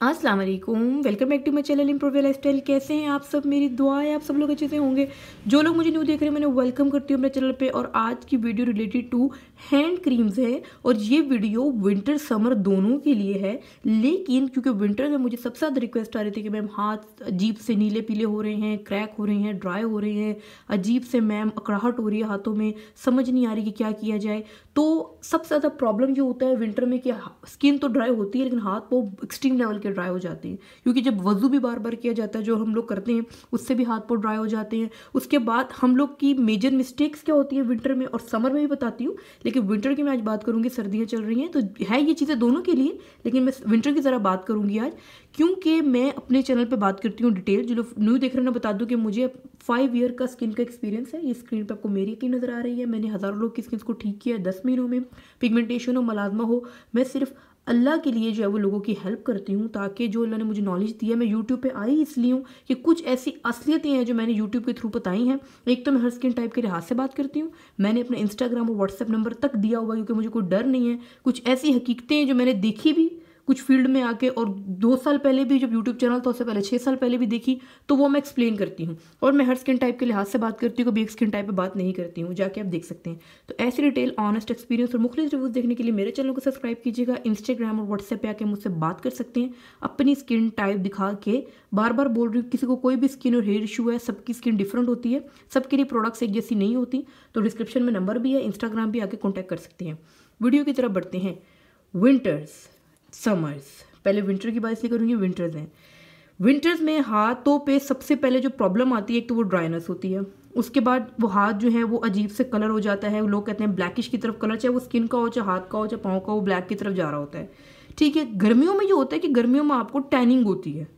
अस्सलाम वालेकुम। Welcome back to my channel improve lifestyle कैसे हैं आप सब? मेरी दुआ है आप सब लोग अच्छे से होंगे। जो लोग मुझे न्यू देख रहे हैं, मैंने वेलकम करती हूँ अपने चैनल पे। और आज की video related to hand creams है और ये वीडियो विंटर समर दोनों के लिए है। लेकिन क्योंकि विंटर में मुझे सबसे ज़्यादा रिक्वेस्ट आ रही थी कि मैम हाथ अजीब से नीले पीले हो रहे हैं क्रैक हो रहे हैं ड्राई हो रहे हैं, अजीब से मैम अकड़ाहट हो रही है हाथों में, समझ नहीं आ रही कि क्या किया जाए। तो सबसे ज़्यादा प्रॉब्लम ये होता है विंटर में कि स्किन तो ड्राई होती है, लेकिन हाथ वो एक्सट्रीम लेवल के ड्राई हो जाते हैं। क्योंकि जब वज़ू भी बार बार किया जाता है, जो हम लोग करते हैं, उससे भी हाथ पाँव ड्राई हो जाते हैं। उसके बाद हम लोग की मेजर मिस्टेक्स क्या होती है विंटर में? और समर में भी बताती हूँ। लेकिन विंटर की मैं आज बात करूँगी, सर्दियाँ चल रही हैं तो है ये चीज़ें दोनों के लिए, लेकिन मैं विंटर की ज़रा बात करूँगी आज, क्योंकि मैं अपने चैनल पर बात करती हूँ डिटेल जो लोग न्यू देख रहे हैं बता दूँ कि मुझे फाइव ईयर का स्किन का एक्सपीरियंस है, ये स्क्रीन पर आपको मेरी यकीन नज़र आ रही है, मैंने हज़ारों लोग की स्किन को ठीक किया है, दस महीनों में पिगमेंटेशन हो मलाजमा हो, मैं सिर्फ़ अल्लाह के लिए जो है वो लोगों की हेल्प करती हूँ ताकि जो अल्लाह ने मुझे नॉलेज दी है, मैं यूट्यूब पे आई इसलिए हूँ कि कुछ ऐसी असलियतें हैं जो मैंने यूट्यूब के थ्रू बताई हैं। एक तो मैं हर स्किन टाइप के लिहाज से बात करती हूँ। मैंने अपने इंस्टाग्राम और व्हाट्सअप नंबर तक दिया हुआ क्योंकि मुझे कोई डर नहीं है। कुछ ऐसी हकीकतें हैं जो मैंने देखी भी कुछ फ़ील्ड में आके और दो साल पहले भी जब यूट्यूब चैनल था, उससे पहले छः साल पहले भी देखी तो वो मैं एक्सप्लेन करती हूँ। और मैं हर स्किन टाइप के लिहाज से बात करती हूँ, कभी एक स्किन टाइप पर बात नहीं करती हूँ, जाके आप देख सकते हैं। तो ऐसी डिटेल ऑनेस्ट एक्सपीरियंस और मुख्य रिव्यूज़ देखने के लिए मेरे चैनल को सब्सक्राइब कीजिएगा इंस्टाग्राम और व्हाट्सएप पे आके मुझसे बात कर सकते हैं। अपनी स्किन टाइप दिखा के बार बार बोल रही हूँ, किसी को कोई भी स्किन और हेयर इशू है, सबकी स्किन डिफरेंट होती है, सबके लिए प्रोडक्ट्स एक जैसी नहीं होती तो डिस्क्रिप्शन में नंबर भी है इंस्टाग्राम भी आके कॉन्टैक्ट कर सकते हैं। वीडियो की तरफ़ बढ़ते हैं। विंटर्स समर्स पहले विंटर की बात इसलिए करूँगी विंटर्स हैं। विंटर्स में हाथों पे सबसे पहले जो प्रॉब्लम आती है, एक तो वो ड्राइनेस होती है। उसके बाद वो हाथ जो है, वो अजीब से कलर हो जाता है। लोग कहते हैं ब्लैकिश की तरफ़ कलर चाहे वो स्किन का हो, चाहे हाथ का हो, चाहे पाँव का हो ब्लैक की तरफ़ जा रहा होता है। ठीक है, गर्मियों में जो होता है कि गर्मियों में आपको टैनिंग होती है।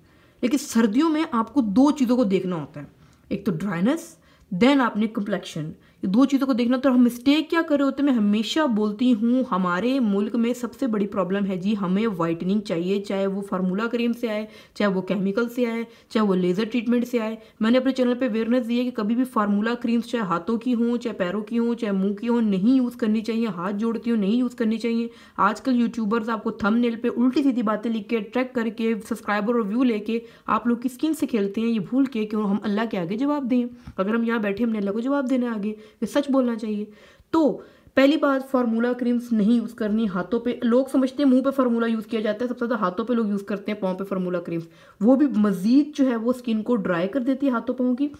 लेकिन सर्दियों में आपको दो चीज़ों को देखना होता है। एक तो ड्राइनेस देन आपने कम्प्लेक्शन दो चीज़ों को देखना तो हम मिस्टेक क्या कर रहे होते मैं हमेशा बोलती हूँ, हमारे मुल्क में सबसे बड़ी प्रॉब्लम है जी, हमें वाइटनिंग चाहिए, चाहे वो फार्मूला क्रीम से आए, चाहे वो केमिकल से आए, चाहे वो लेज़र ट्रीटमेंट से आए। मैंने अपने चैनल पे अवेयरनेस दी है कि कभी भी फार्मूला क्रीम्स चाहे हाथों की हों, चाहे पैरों की हों, चाहे मुँह की हों, नहीं यूज़ करनी चाहिए, हाथ जोड़ती हूँ, नहीं यूज़ करनी चाहिए। आजकल यूट्यूबर्स आपको थम पर उल्टी सीधी बातें लिख के ट्रैक करके सब्सक्राइबर और व्यू लेके, आप लोग की स्किन से खेलते हैं, ये भूल के क्यों हम अल्लाह के आगे जवाब दें। अगर हम यहाँ बैठे, हमने अल्लाह को जवाब देना आगे। सच बोलना चाहिए। तो पहली बात फार्मूला क्रीम्स नहीं यूज़ करनी हाथों पे। लोग समझते हैं मुँह पे फार्मूला यूज़ किया जाता है, सबसे ज़्यादा हाथों पे लोग यूज़ करते हैं पाँव पे फार्मूला क्रीम्स वो भी मज़ीद जो है, वो स्किन को ड्राई कर देती है हाथों पाँव की।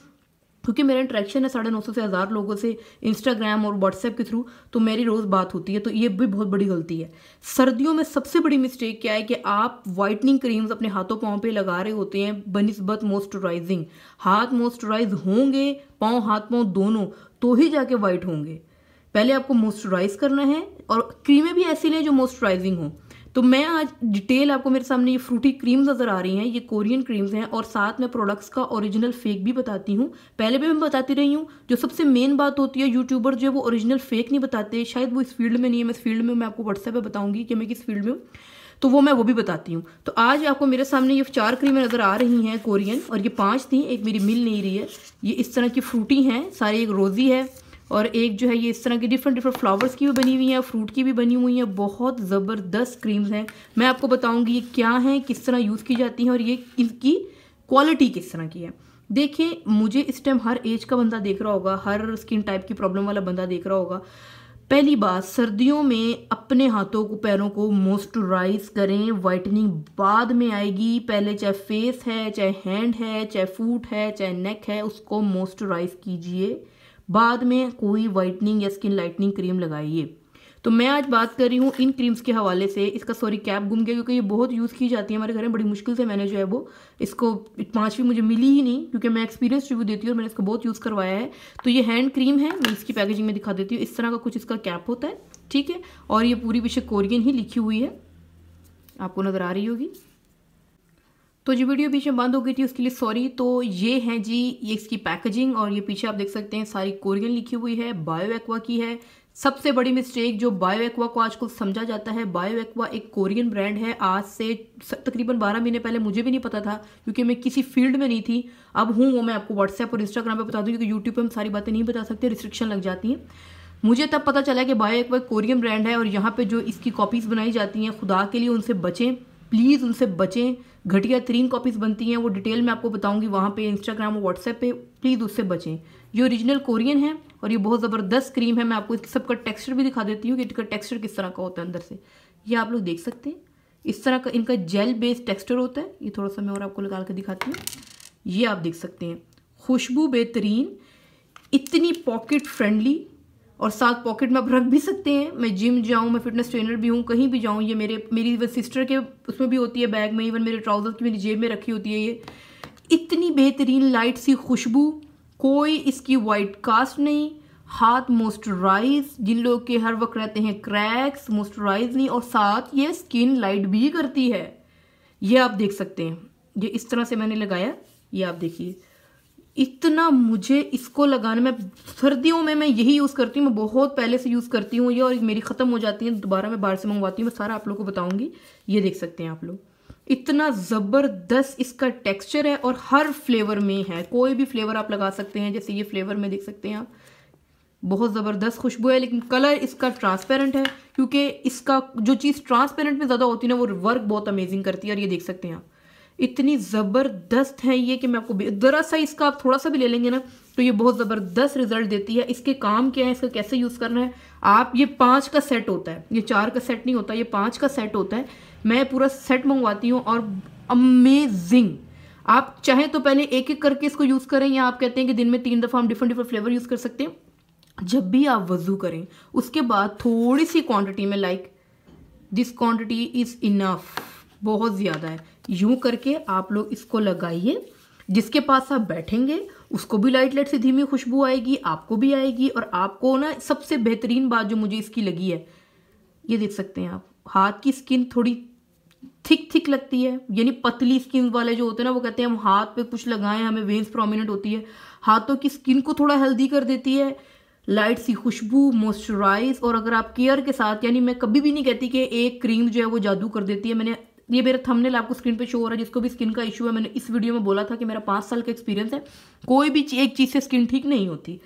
क्योंकि मेरा इंट्रैक्शन है साढ़े नौ सौ से हज़ार लोगों से इंस्टाग्राम और व्हाट्सएप के थ्रू तो मेरी रोज़ बात होती है तो ये भी बहुत बड़ी गलती है। सर्दियों में सबसे बड़ी मिस्टेक क्या है कि आप वाइटनिंग क्रीम्स अपने हाथों पाँव पे लगा रहे होते हैं, बनस्बत मॉइस्चराइजिंग हाथ मॉइस्चराइज होंगे, पाँव, हाथ, पाँव दोनों। तो ही जाके वाइट होंगे। पहले आपको मॉइस्चराइज करना है और क्रीमें भी ऐसी लें जो मॉइस्चराइजिंग हो। तो मैं आज डिटेल आपको मेरे सामने ये फ्रूटी क्रीम्स नज़र आ रही हैं, ये कोरियन क्रीम्स हैं और साथ में प्रोडक्ट्स का ओरिजिनल फेक भी बताती हूँ। पहले भी मैं बताती रही हूँ, जो सबसे मेन बात होती है यूट्यूबर जो है वो ओरिजिनल फेक नहीं बताते। शायद वो इस फ़ील्ड में नहीं है, मैं इस फ़ील्ड में मैं आपको व्हाट्सएप पर बताऊँगी कि मैं किस फ़ील्ड में हूँ। तो वो मैं वो भी बताती हूँ। तो आज आपको मेरे सामने ये चार क्रीमें नज़र आ रही हैं कोरियन और ये पाँच थी, एक मेरी मिल नहीं रही है। ये इस तरह की फ्रूटी हैं, सारी एक रोज़ी है और एक जो है ये इस तरह की डिफरेंट डिफरेंट फ्लावर्स की भी बनी हुई है फ्रूट की भी बनी हुई है, बहुत ज़बरदस्त क्रीम्स हैं। मैं आपको बताऊँगी ये क्या हैं, किस तरह यूज़ की जाती हैं और ये इनकी क्वालिटी किस तरह की है। देखिए, मुझे इस टाइम हर एज का बंदा देख रहा होगा, हर स्किन टाइप की प्रॉब्लम वाला बंदा देख रहा होगा। पहली बात, सर्दियों में अपने हाथों को, पैरों को मॉइस्चराइज करें। वाइटनिंग बाद में आएगी। पहले चाहे फेस है, चाहे हैंड है, चाहे फूट है, चाहे नेक है, उसको मॉइस्चराइज कीजिए। बाद में कोई वाइटनिंग या स्किन लाइटनिंग क्रीम लगाइए। तो मैं आज बात कर रही हूँ इन क्रीम्स के हवाले से। इसका सॉरी कैप गुम गया क्योंकि ये बहुत यूज़ की जाती है हमारे घर में। बड़ी मुश्किल से मैंने जो है वो इसको पाँचवीं मुझे मिली ही नहीं क्योंकि मैं एक्सपीरियंस रिव्यू देती हूँ और मैंने इसको बहुत यूज़ करवाया है। तो ये हैंड क्रीम है, मैं इसकी पैकेजिंग में दिखा देती हूँ। इस तरह का कुछ इसका कैप होता है, ठीक है? और ये पूरी पीछे कोरियन ही लिखी हुई है। आपको नज़र आ रही होगी। तो जो वीडियो पीछे बंद हो गई थी, उसके लिए सॉरी तो ये है जी, ये इसकी पैकेजिंग और ये पीछे आप देख सकते हैं, सारी कोरियन लिखी हुई है बायो एक्वा की है सबसे बड़ी मिस्टेक जो बायो एक्वा को आजकल समझा जाता है बायो एक्वा एक कोरियन ब्रांड है। आज से तकरीबन 12 महीने पहले मुझे भी नहीं पता था, क्योंकि मैं किसी फ़ील्ड में नहीं थी। अब हूँ वो मैं आपको व्हाट्सएप और इंस्टाग्राम पे बता दूँ, क्योंकि यूट्यूब पे हम सारी बातें नहीं बता सकते रिस्ट्रिक्शन लग जाती हैं। मुझे तब पता चला कि बायो एक्वा कोरियन ब्रांड है और यहाँ पर जो इसकी कॉपीज़ बनाई जाती हैं, खुदा के लिए उनसे बचें। प्लीज़ उनसे बचें। घटिया तरीन कॉपीज़ बनती हैं, वो डिटेल में आपको बताऊँगी वहाँ पे इंस्टाग्राम और व्हाट्सएप पे। प्लीज़ उससे बचें। ये ओरिजिनल कोरियन है और ये बहुत ज़बरदस्त क्रीम है। मैं आपको इस सबका टेक्सचर भी दिखा देती हूँ कि इसका टेक्सचर किस तरह का होता है अंदर से। ये आप लोग देख सकते हैं। इस तरह का इनका जेल बेस्ड टेक्सचर होता है। ये थोड़ा सा मैं और आपको निकाल कर दिखाती हूँ। ये आप देख सकते हैं। खुशबू बेहतरीन, इतनी पॉकेट फ्रेंडली और साथ पॉकेट में आप रख भी सकते हैं। मैं जिम जाऊँ, मैं फिटनेस ट्रेनर भी हूँ, कहीं भी जाऊँ, ये मेरे, मेरी सिस्टर के उसमें भी होती है बैग में इवन मेरे ट्राउज़र की मेरी जेब में रखी होती है ये। इतनी बेहतरीन लाइट सी खुशबू, कोई इसकी वाइट कास्ट नहीं, हाथ मोस्टराइज जिन लोग के हर वक्त रहते हैं क्रैक्स मोस्टराइज नहीं, और साथ ये स्किन लाइट भी करती है। ये आप देख सकते हैं। ये इस तरह से मैंने लगाया, ये आप देखिए। इतना मुझे इसको लगाने में, सर्दियों में मैं यही यूज़ करती हूँ, मैं बहुत पहले से यूज़ करती हूँ ये और मेरी ख़त्म हो जाती है, दोबारा मैं बाहर से मंगवाती हूँ, मैं सारा आप लोग को बताऊँगी, ये देख सकते हैं आप लोग। इतना ज़बरदस्त इसका टेक्सचर है और हर फ्लेवर में है, कोई भी फ्लेवर आप लगा सकते हैं, जैसे ये फ्लेवर में देख सकते हैं आप। बहुत ज़बरदस्त खुशबू है, लेकिन कलर इसका ट्रांसपेरेंट है, क्योंकि इसका जो चीज़ ट्रांसपेरेंट में ज़्यादा होती है ना, वो वर्क बहुत अमेजिंग करती है और ये देख सकते हैं आप। इतनी ज़बरदस्त है ये कि मैं आपको ज़रा सा इसका आप थोड़ा सा भी ले लेंगे ना तो ये बहुत ज़बरदस्त रिज़ल्ट देती है। इसके काम क्या है? इसका कैसे यूज़ करना है? आप, ये पाँच का सेट होता है। ये चार का सेट नहीं होता, ये पाँच का सेट होता है। मैं पूरा सेट मंगवाती हूँ और अमेजिंग आप चाहें तो पहले एक एक करके इसको यूज़ करें, या आप कहते हैं कि दिन में तीन दफ़ा हम डिफरेंट डिफरेंट फ्लेवर यूज़ कर सकते हैं। जब भी आप वज़ू करें, उसके बाद थोड़ी सी क्वांटिटी में like this quantity is enough बहुत ज़्यादा है। यूँ करके आप लोग इसको लगाइए, जिसके पास आप बैठेंगे, उसको भी लाइट लाइट से धीमी खुशबू आएगी, आपको भी आएगी और आपको ना सबसे बेहतरीन बात जो मुझे इसकी लगी है, ये देख सकते हैं आप, हाथ की स्किन थोड़ी थिक थिक लगती है, यानी पतली स्किन वाले जो होते हैं ना, वो कहते हैं, हम हाथ पे कुछ लगाएँ, हमें वेन्स प्रोमिनेंट होती है। हाथों की स्किन को थोड़ा हेल्दी कर देती है लाइट सी खुशबू मॉइस्चराइज और अगर आप केयर के साथ, यानी मैं कभी भी नहीं कहती कि एक क्रीम जो है वो जादू कर देती है, मैंने ये मेरा थंबनेल आपको स्क्रीन पे शो हो रहा है, जिसको भी स्किन का इशू है, मैंने इस वीडियो में बोला था कि मेरा पाँच साल का एक्सपीरियंस है। कोई भी एक चीज़ से स्किन ठीक नहीं होती।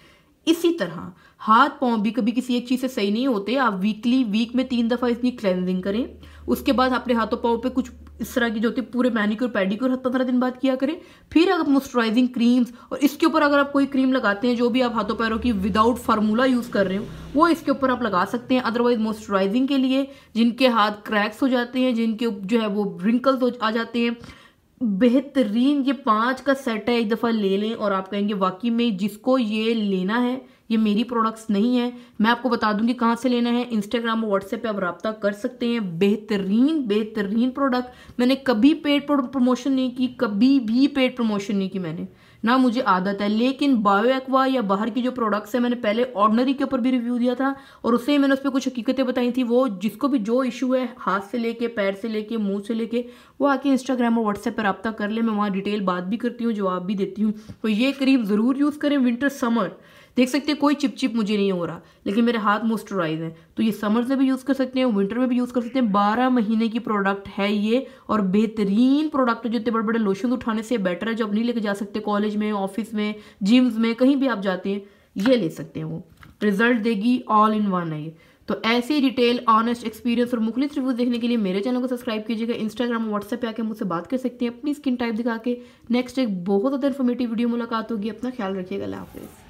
इसी तरह, हाथ, पाँव भी कभी किसी एक चीज़ से सही नहीं होते। आप वीकली वीक में तीन दफ़ा इतनी क्लेंजिंग करें। उसके बाद अपने हाथों पाँव पे कुछ इस तरह की जो होती है, पूरे मैनिक्योर पैडिक्योर पंद्रह दिन बाद किया करें। फिर अगर मॉइस्चराइजिंग क्रीम्स और इसके ऊपर अगर आप कोई क्रीम लगाते हैं, जो भी आप हाथों पैरों की विदाउट फार्मूला यूज़ कर रहे हो, वो इसके ऊपर आप लगा सकते हैं। अदरवाइज़ मॉइस्चराइजिंग के लिए जिनके हाथ क्रैक्स हो जाते हैं, जिनके जो है वो रिंकल्स आ जाते हैं, बेहतरीन ये पाँच का सेट है, एक दफ़ा ले लें और आप कहेंगे, वाकई में जिसको ये लेना है ये मेरी प्रोडक्ट्स नहीं है। मैं आपको बता दूँगी कहाँ से लेना है। इंस्टाग्राम और व्हाट्सएप पे आप रब्ता कर सकते हैं। बेहतरीन बेहतरीन प्रोडक्ट मैंने कभी पेड प्रमोशन नहीं की, कभी भी पेड प्रमोशन नहीं की मैंने। ना मुझे आदत है। लेकिन बायो एक्वा या बाहर की जो प्रोडक्ट्स है, मैंने पहले ऑर्डनरी के ऊपर भी रिव्यू दिया था और उससे मैंने उस पर कुछ हकीकतें बताई थी। वो जिसको भी जो इशू है, हाथ से लेके, पैर से लेके, मुँह से लेके, वो आके इंस्टाग्राम और व्हाट्सएप पर रब्ता कर ले। मैं वहाँ डिटेल बात भी करती हूँ, जवाब भी देती हूँ। तो ये क्रीम ज़रूर यूज़ करें। विंटर समर देख सकते हैं, कोई चिप चिप मुझे नहीं हो रहा, लेकिन मेरे हाथ मॉइस्चराइज हैं। तो ये समर्स में भी यूज़ कर सकते हैं विंटर में भी यूज़ कर सकते हैं। बारह महीने की प्रोडक्ट है ये, और बेहतरीन प्रोडक्ट जो इतने बड़े बड़े लोशन उठाने से बेटर है। जो आप नहीं लेके जा सकते कॉलेज में ऑफ़िस में जिम्स में, कहीं भी आप जाते हैं, ये ले सकते हैं वो। रिज़ल्ट देगी ऑल इन वन है तो ऐसे डिटेल ऑनेस्ट एक्सपीरियंस और मुखलिस रिव्यूज़ देखने के लिए मेरे चैनल को सब्सक्राइब कीजिएगा। इंस्टाग्राम और व्हाट्सएप पे आके मुझसे बात कर सकते हैं। अपनी स्किन टाइप दिखा के। नेक्स्ट एक बहुत ज़्यादा इन्फॉर्मेटिव वीडियो मुलाकात होगी। अपना ख्याल रखिएगा। अल्लाह हाफिज़।